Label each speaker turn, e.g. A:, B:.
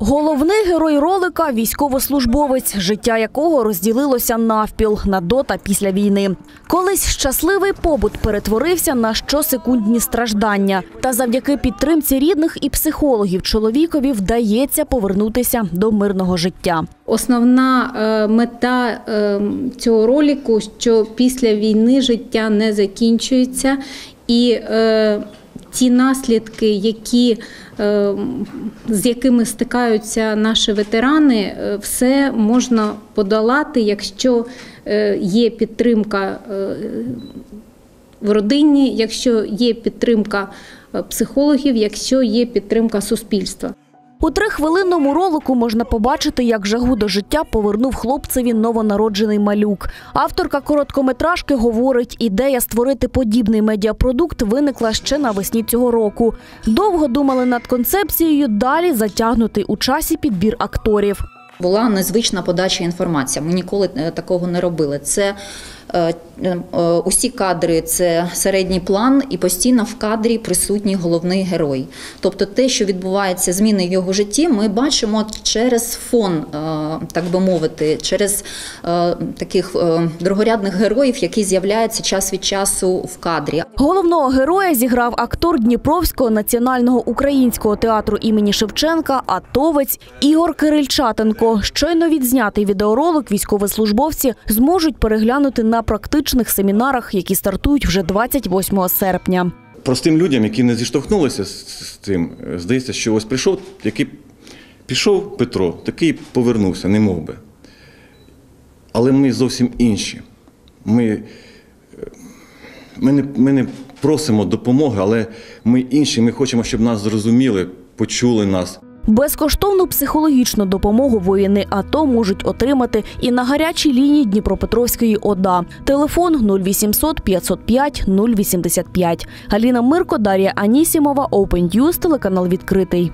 A: Головний герой ролика військовослужбовець, життя якого розділилося навпіл на до та після війни. Колись щасливий побут перетворився на щосекундні страждання. Та завдяки підтримці рідних і психологів чоловікові вдається повернутися до мирного життя.
B: Основна е, мета е, цього ролику, що після війни життя не закінчується, і е, ті наслідки, які, е, з якими стикаються наші ветерани, е, все можна подолати, якщо е, є підтримка е, в родині, якщо є підтримка психологів, якщо є підтримка суспільства.
A: У трихвилинному ролику можна побачити, як жагу до життя повернув хлопцеві новонароджений малюк. Авторка короткометражки говорить, ідея створити подібний медіапродукт виникла ще навесні цього року. Довго думали над концепцією, далі затягнутий у часі підбір акторів.
C: Була незвична подача інформації. Ми ніколи е, такого не робили. Це усі кадри, це середній план, і постійно в кадрі присутній головний герой. Тобто, те, що відбувається, зміни в його житті, ми бачимо через фон, е, так би мовити, через е, таких е, другорядних героїв, які з'являються час від часу в кадрі.
A: Головного героя зіграв актор Дніпровського національного українського театру імені Шевченка, атовець Ігор Кирильчатенко. Щойно відзнятий відеоролик військовослужбовці зможуть переглянути на практичних семінарах, які стартують вже 28 серпня.
D: простим людям, які не зіштовхнулися з цим, здається, що ось прийшов, який пішов Петро, такий повернувся, не мов би. Але ми зовсім інші. Ми, е, ми, не, ми не просимо допомоги, але ми інші. Ми хочемо, щоб нас зрозуміли, почули нас.
A: Безкоштовну психологічну допомогу воїни АТО можуть отримати і на гарячій лінії Дніпропетровської ОДА. Телефон 0800 505 085. Галіна Мирко, Дар'я Анісімова, Open News, телеканал відкритий.